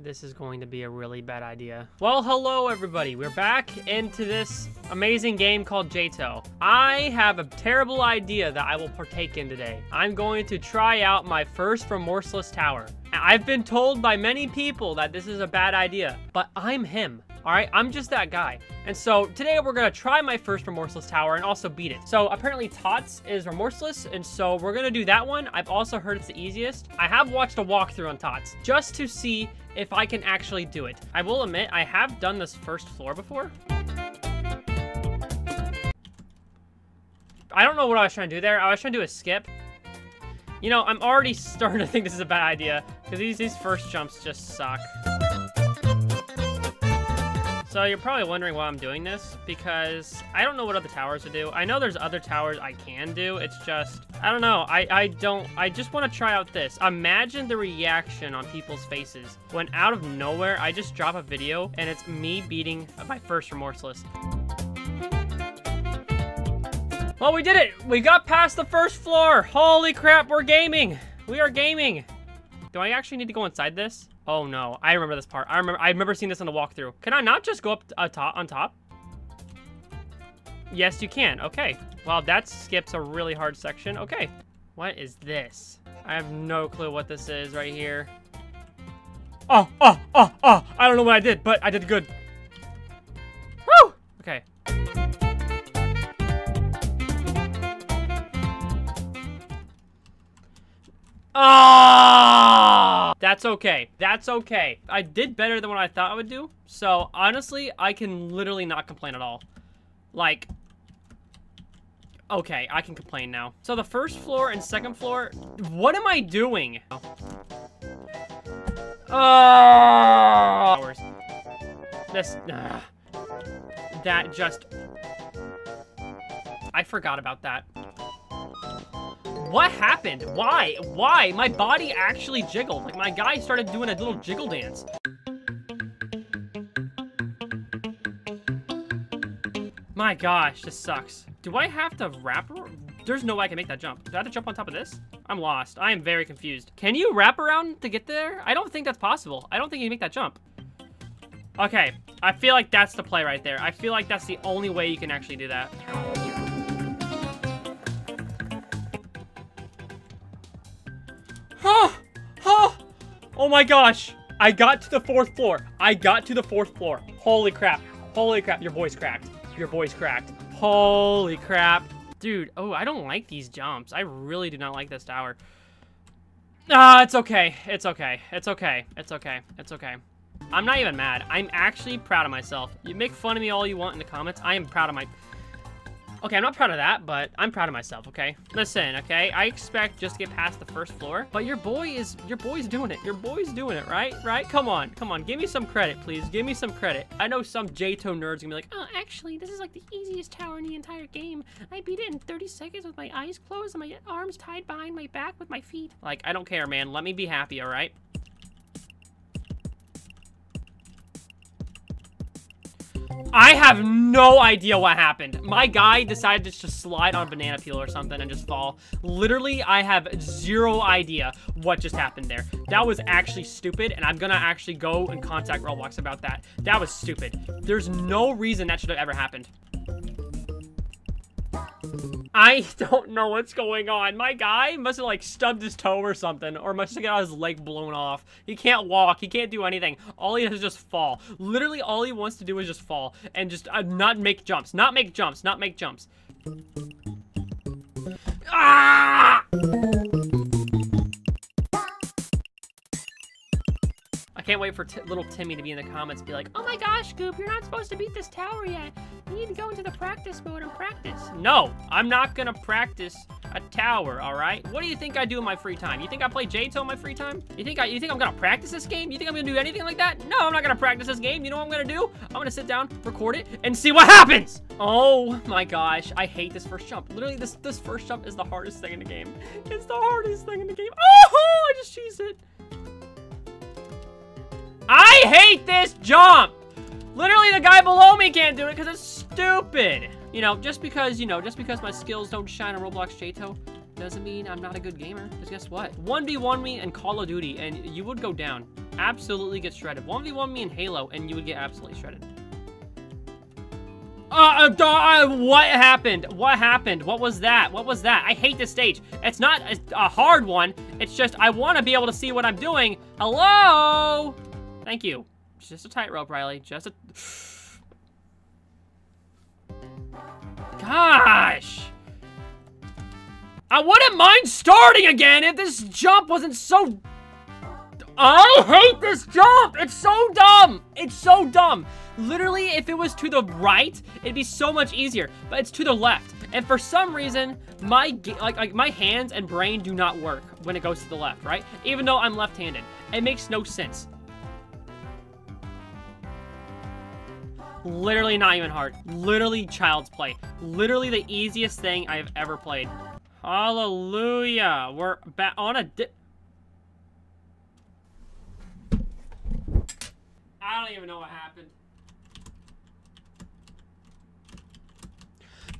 This is going to be a really bad idea. Well, hello everybody. We're back into this amazing game called JTOH. I have a terrible idea that I will partake in today. I'm going to try out my first Remorseless Tower. I've been told by many people that this is a bad idea, but I'm him. All right, I'm just that guy. And so today we're gonna try my first Remorseless Tower and also beat it. So apparently Tots is Remorseless, and so we're gonna do that one. I've also heard it's the easiest. I have watched a walkthrough on Tots just to see if I can actually do it. I will admit, I have done this first floor before. I don't know what I was trying to do there. I was trying to do a skip. You know, I'm already starting to think this is a bad idea because these, these first jumps just suck. So you're probably wondering why I'm doing this, because I don't know what other towers to do. I know there's other towers I can do, it's just, I don't know, I, I don't, I just want to try out this. Imagine the reaction on people's faces when out of nowhere, I just drop a video and it's me beating my first Remorseless. Well, we did it! We got past the first floor! Holy crap, we're gaming! We are gaming! Do I actually need to go inside this? Oh no, I remember this part. I remember I remember seeing this on the walkthrough. Can I not just go up uh, top on top? Yes, you can. Okay. Well, that skips a really hard section. Okay. What is this? I have no clue what this is right here. Oh, oh, oh, oh! I don't know what I did, but I did good. Woo! Okay. Ah! That's okay. That's okay. I did better than what I thought I would do. So, honestly, I can literally not complain at all. Like, okay, I can complain now. So the first floor and second floor, what am I doing? Oh! This, uh, that just, I forgot about that. What happened? Why? Why? My body actually jiggled. Like, my guy started doing a little jiggle dance. My gosh, this sucks. Do I have to wrap There's no way I can make that jump. Do I have to jump on top of this? I'm lost. I am very confused. Can you wrap around to get there? I don't think that's possible. I don't think you can make that jump. Okay, I feel like that's the play right there. I feel like that's the only way you can actually do that. Oh my gosh. I got to the fourth floor. I got to the fourth floor. Holy crap. Holy crap. Your voice cracked. Your voice cracked. Holy crap. Dude, oh, I don't like these jumps. I really do not like this tower. Ah, it's okay. It's okay. It's okay. It's okay. It's okay. I'm not even mad. I'm actually proud of myself. You make fun of me all you want in the comments. I am proud of my... Okay, I'm not proud of that, but I'm proud of myself, okay? Listen, okay? I expect just to get past the first floor, but your boy is, your boy's doing it. Your boy's doing it, right? Right? Come on, come on. Give me some credit, please. Give me some credit. I know some JTOH nerds gonna be like, oh, actually, this is like the easiest tower in the entire game. I beat it in 30 seconds with my eyes closed and my arms tied behind my back with my feet. Like, I don't care, man. Let me be happy, all right? I have no idea what happened. My guy decided to just slide on a banana peel or something and just fall. Literally, I have zero idea what just happened there. That was actually stupid, and I'm gonna actually go and contact Roblox about that. That was stupid. There's no reason that should have ever happened. I don't know what's going on. My guy must have like stubbed his toe or something, or must have got his leg blown off. He can't walk. He can't do anything. All he does is just fall. Literally, all he wants to do is just fall and just uh, not make jumps. Not make jumps. Not make jumps. Ah! I can't wait for little Timmy to be in the comments be like, Oh my gosh, Goop, you're not supposed to beat this tower yet. Need to go into the practice mode and practice. No, I'm not gonna practice a tower, all right? What do you think I do in my free time? You think I play JTOH in my free time? You think I you think I'm gonna practice this game? You think I'm gonna do anything like that? No, I'm not gonna practice this game. You know what I'm gonna do? I'm gonna sit down, record it, and see what happens! Oh my gosh, I hate this first jump. Literally, this, this first jump is the hardest thing in the game. It's the hardest thing in the game. Oh, I just cheesed it. I hate this jump! Literally, the guy below me can't do it because it's stupid. You know, just because, you know, just because my skills don't shine on Roblox JTOH doesn't mean I'm not a good gamer. Because guess what? 1v1 me and Call of Duty and you would go down. absolutely get shredded. 1v1 me in Halo, and you would get absolutely shredded. Uh, uh, uh, what happened? What happened? What was that? What was that? I hate this stage. It's not a, a hard one. It's just I want to be able to see what I'm doing. Hello? Thank you. Just a tightrope, Riley. Just a... Gosh. I wouldn't mind starting again if this jump wasn't so... I hate this jump! It's so dumb! It's so dumb. Literally, if it was to the right, it'd be so much easier. But it's to the left. And for some reason, my like, like my hands and brain do not work when it goes to the left, right? Even though I'm left-handed. It makes no sense. Literally not even hard. Literally child's play. Literally the easiest thing I've ever played. Hallelujah. We're back on a di- I don't even know what happened.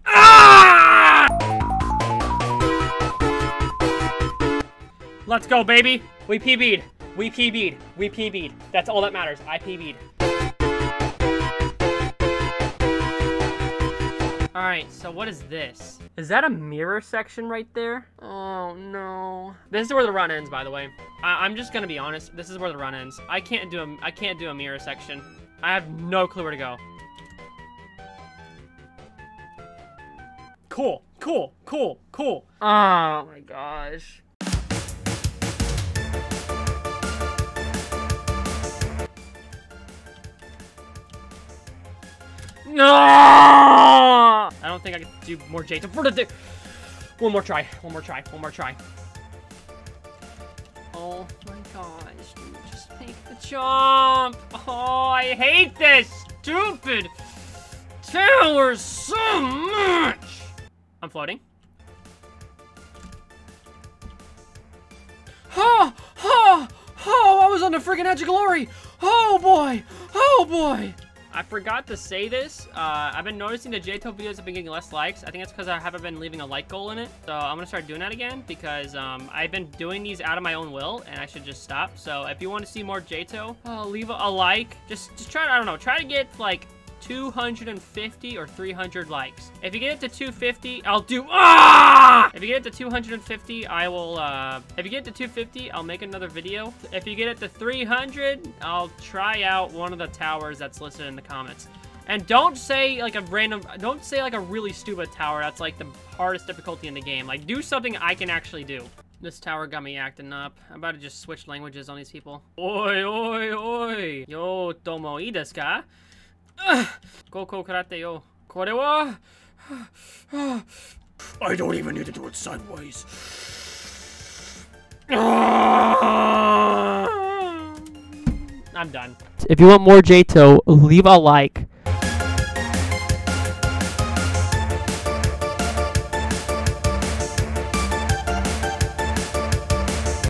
Ah! Let's go, baby. We PB'd. We PB'd. We PB'd. That's all that matters. I PB'd. Alright, so what is this? Is that a mirror section right there? Oh, no. This is where the run ends, by the way. I am just gonna be honest. This is where the run ends. I can't do a I can't do a mirror section. I have no clue where to go. Cool, cool, cool, cool. Oh my gosh. No! I don't think I can do more J's. One more try. One more try. One more try. Oh my gosh, dude. Just make the jump. Oh, I hate this stupid tower so much. I'm floating. Oh, oh, oh, I was on the freaking edge of glory. Oh boy, oh boy. I forgot to say this. Uh, I've been noticing the JTOH videos have been getting less likes. I think it's because I haven't been leaving a like goal in it. So I'm going to start doing that again because um, I've been doing these out of my own will and I should just stop. So if you want to see more JTOH, uh, leave a, a like. Just, just try to, I don't know, try to get like 250 or 300 likes. If you get it to 250, I'll do, ah! If you get it to 250, I will, uh, if you get it to 250, I'll make another video. If you get it to 300, I'll try out one of the towers that's listed in the comments. And don't say like a random, don't say like a really stupid tower that's like the hardest difficulty in the game. Like do something I can actually do. This tower got me acting up. I'm about to just switch languages on these people. Oi, oi, oi. Yo, tomo ii desu ka? Koko karate yo. Kore wa? I don't even need to do it sideways. I'm done. If you want more JTOH, leave a like.